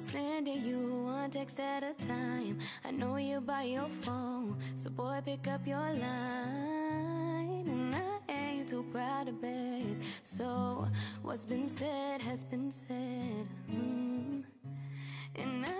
sending you one text at a time. I know you by your phone, so boy, pick up your line. And I ain't too proud to beg. So, what's been said has been said. Mm. And I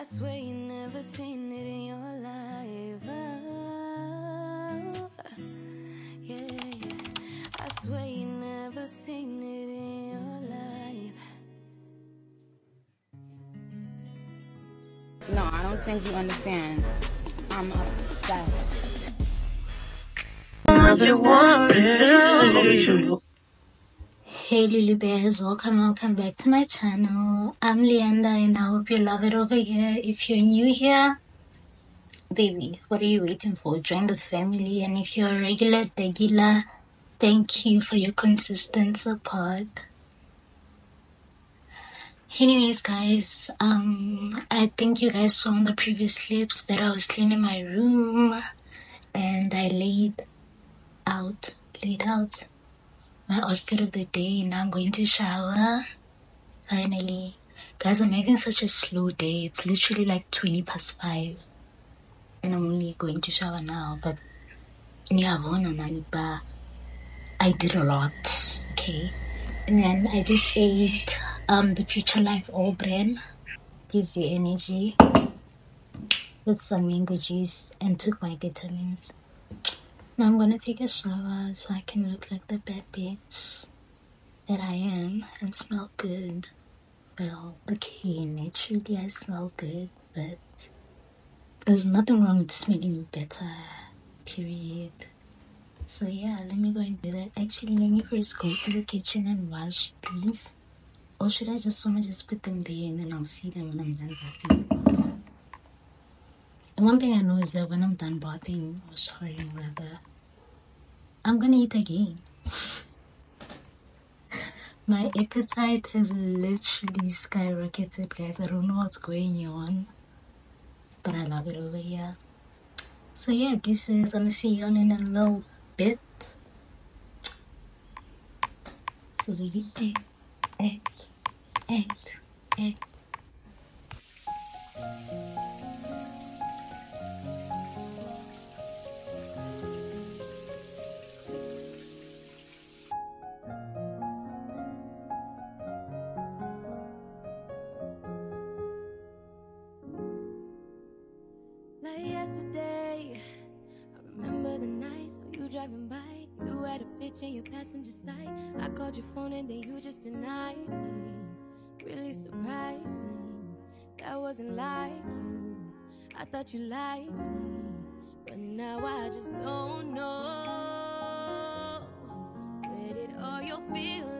I swear you never seen it in your life. Oh, yeah, yeah. I swear you never seen it in your life. No, I don't think you understand. I'm obsessed. Hey lily Bears, welcome, welcome back to my channel. I'm Luyanda and I hope you love it over here. If you're new here, baby, what are you waiting for? Join the family and if you're a regular regular, thank you for your consistent support. Anyways, guys, um, I think you guys saw in the previous clips that I was cleaning my room and I laid out, laid out my outfit of the day. Now I'm going to shower. Finally, guys, I'm having such a slow day. It's literally like 20 past 5, and I'm only going to shower now. But I did a lot, okay? And then I just ate um the Future Life All Bran, gives you energy, with some mango juice, and took my vitamins. Now I'm gonna take a shower so I can look like the bad bitch that I am and smell good. Well, okay, naturally I smell good, but there's nothing wrong with smelling better, period. So yeah, let me go and do that. Actually, let me first go to the kitchen and wash these. Or should I just someone just put them there and then I'll see them when I'm done bathing? And one thing I know is that when I'm done bathing or showering rather, I'm gonna eat again. My appetite has literally skyrocketed, guys. I don't know what's going on, but I love it over here. So yeah, this is I'm gonna see you all in a little bit. So we act, act, act, act. In your passenger side. I called your phone and then you just denied me. Really surprising, that wasn't like you. I thought you liked me, but now I just don't know. Where did all your feelings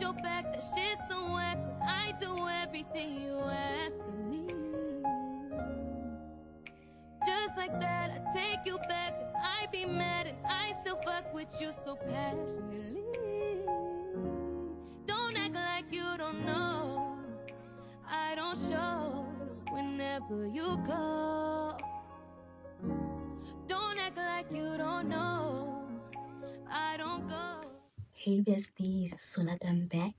you your back. That shit's so whack. I do everything you ask of me. Just like that, I take you back. I be mad, and I still fuck with you so passionately. Don't act like you don't know. I don't show whenever you call. Don't act like you don't know. Hey besties, so that I'm back.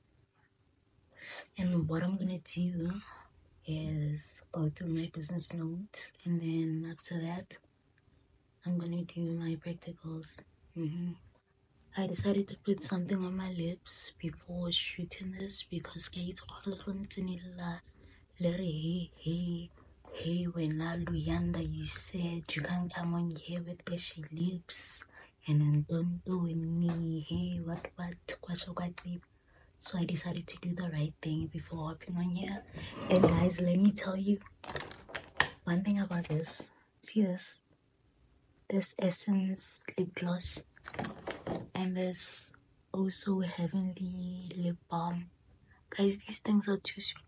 And what I'm gonna do is go through my business notes and then after that I'm gonna do my practicals. hmm I decided to put something on my lips before shooting this because guys, hey, hey, hey, when Luyanda, you said you can't come on here with ashy lips and then don't do me, hey, what, what, so I decided to do the right thing before hopping on here. And guys, let me tell you one thing about this. See this? This Essence lip gloss and this also heavenly lip balm guys these things are too sweet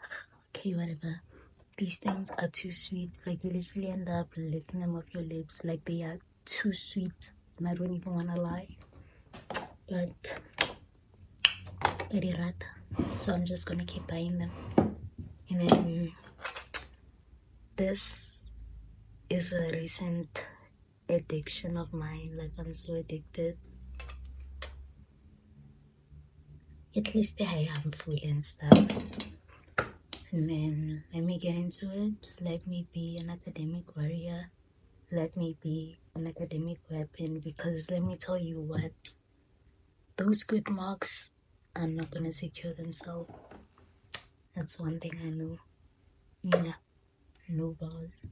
okay whatever these things are too sweet like you literally end up licking them off your lips like they are too sweet and i don't even want to lie but so i'm just gonna keep buying them and then this is a recent addiction of mine. Like I'm so addicted. At least they are harmful and stuff. Then let me get into it. Let me be an academic warrior. Let me be an academic weapon because let me tell you what those good marks are not gonna secure themselves. That's one thing I know. Yeah, no balls.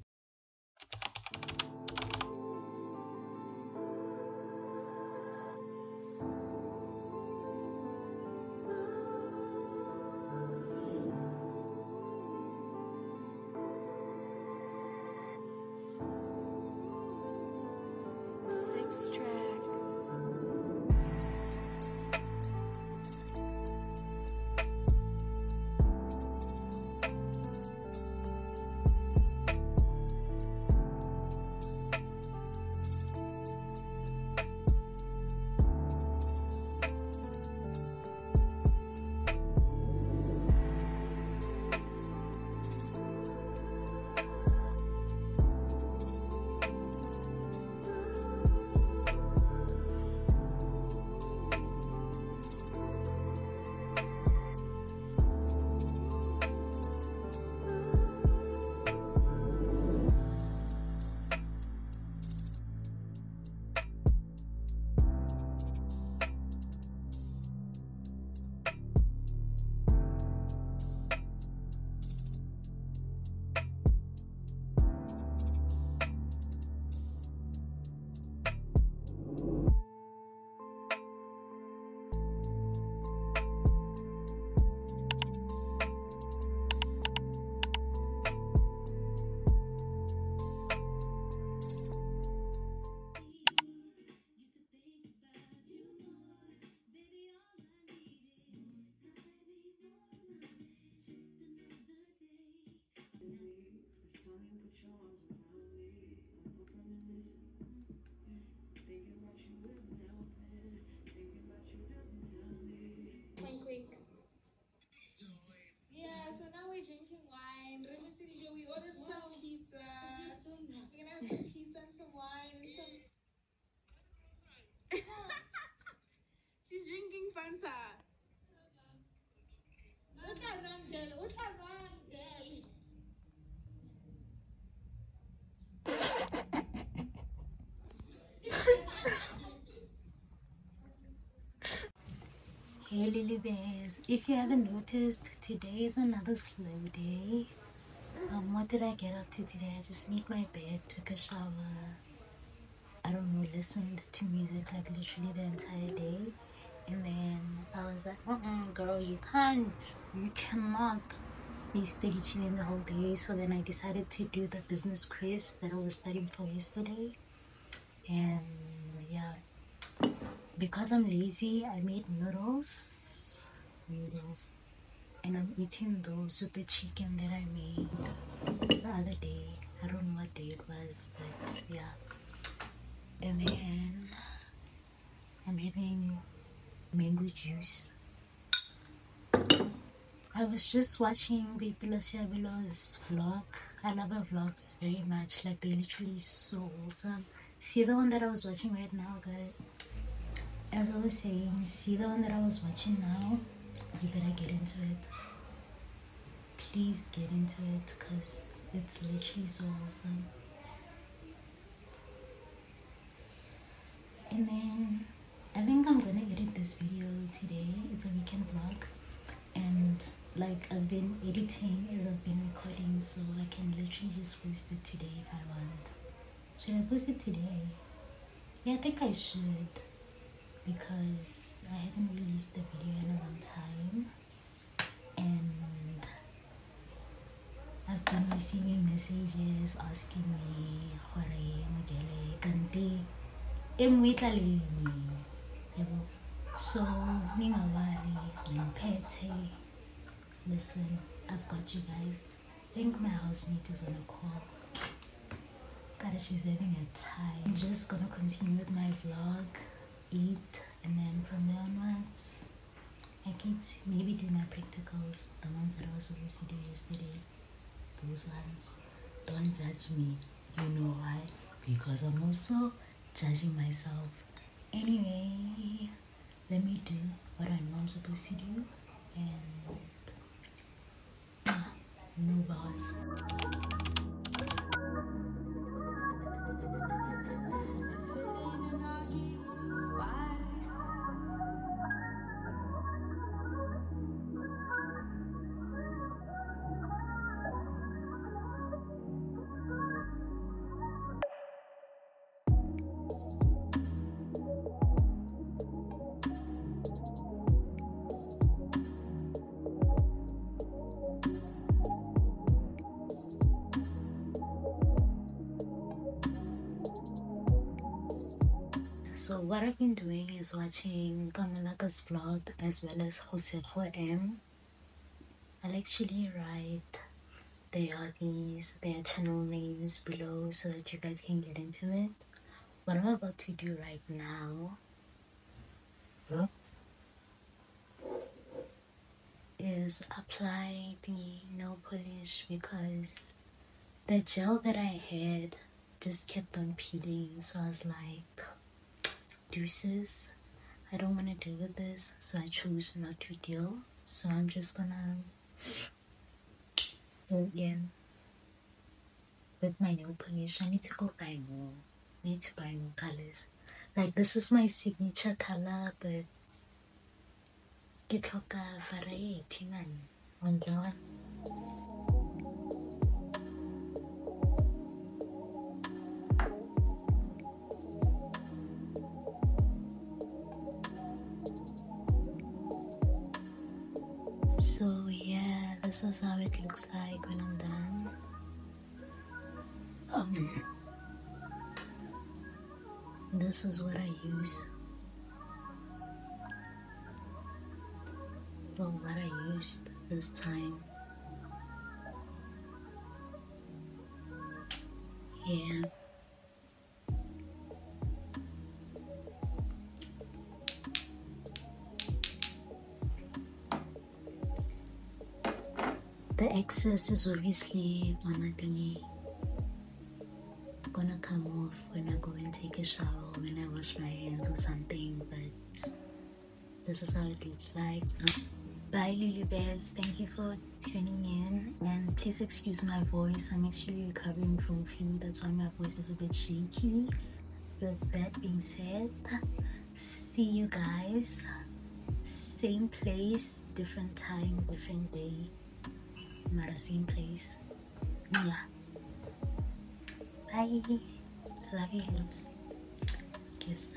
Hey Lily Bears, if you haven't noticed, today is another slow day. Um, what did I get up to today? I just made my bed, took a shower. I don't know, listened to music like literally the entire day. And then I was like, mm girl, you can't, you cannot be steady chilling the whole day. So then I decided to do the business quiz that I was studying for yesterday. And yeah because I'm lazy, I made noodles, noodles, and I'm eating those with the chicken that I made the other day. I don't know what day it was, but yeah. And then I'm having mango juice. I was just watching Baby Siabilo's vlog. I love her vlogs very much. Like they're literally so awesome. See the one that I was watching right now, guys as I was saying, see the one that I was watching now? You better get into it. Please get into it because it's literally so awesome. and then I think I'm gonna edit this video today. It's a weekend vlog, and like I've been editing as I've been recording, so I can literally just post it today if I want. Should I post it today? Yeah, I think I should because I haven't released the video in a long time, and I've been receiving messages asking me, "Hore, magele, kanti, emwitla lini?" yabo so ningawari ngimphethe. Listen i've got you guys. I think my housemate is on a call God, she's having a time. I'm just gonna continue with my vlog eat and then from there onwards I get maybe do my practicals the ones that I was supposed to do yesterday those ones don't judge me. You know why? Because I'm also judging myself. Anyway, let me do what I know I'm supposed to do and uh, no bars. So what I've been doing is watching Kamalaka's vlog as well as Josefo M. I'll actually write their these their channel names below so that you guys can get into it. What I'm about to do right now huh? is apply the nail polish because the gel that I had just kept on peeling so I was like deuces. I don't want to deal with this, so I choose not to deal. So I'm just gonna go in with my nail polish. I need to go buy more. I need to buy more colors. Like this is my signature color, but get tlhoka variety man. On this is what I use. Well, what I used this time. Yeah. The excess is obviously gonna gonna come off when I go and take a shower or when I wash my hands or something, but this is how it looks like. Bye Lily Bears, thank you for tuning in and please excuse my voice. I'm actually recovering from flu, that's why my voice is a bit shaky. With that being said, see you guys. Same place, different time, different day. Mara same place. Yeah. Bye. Love you. Kiss.